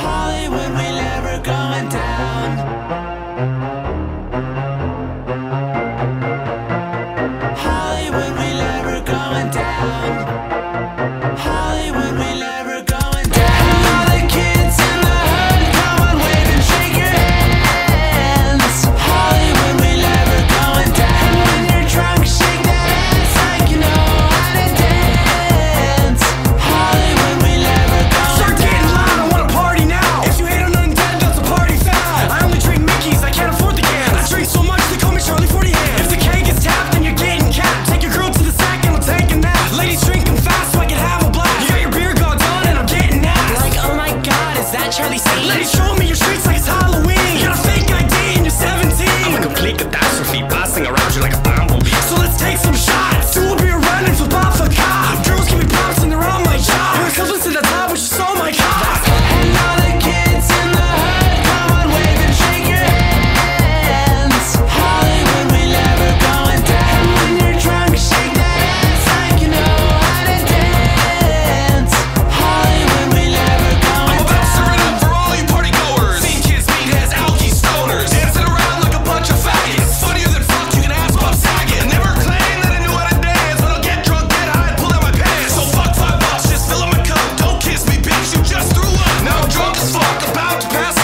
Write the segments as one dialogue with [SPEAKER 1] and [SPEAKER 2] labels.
[SPEAKER 1] Hollywood, we never going down. Hollywood, we never going down. like
[SPEAKER 2] Charlie
[SPEAKER 1] Sheen Let
[SPEAKER 2] me show me your streets like it's Halloween. Got a fake ID and you're 17.
[SPEAKER 3] I'm a complete catastrophe, passing around you like a
[SPEAKER 4] past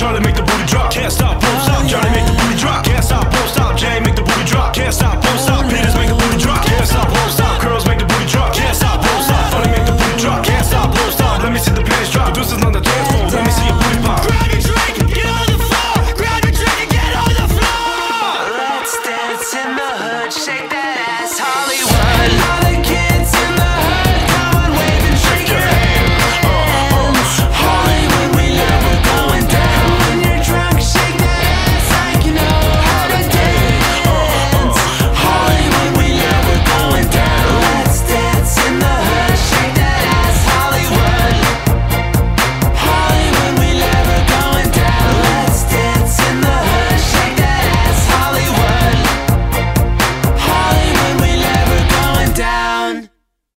[SPEAKER 4] trying to make the booty drop. Can't stop, won't stop, trying to make the booty drop. Can't stop, won't stop, Jay, make the booty drop. Can't stop, won't stop, Peters make the booty drop. Can't stop, won't stop, girls make the booty drop. Can't stop, won't stop, funny make the booty drop. Can't stop, won't stop, let me see the pants drop. The is on the dance floor, let me see your booty pop.
[SPEAKER 2] Grab your drink, get on the floor. Grab your drink and get on the floor.
[SPEAKER 1] Let's dance in the hood, shake that ass.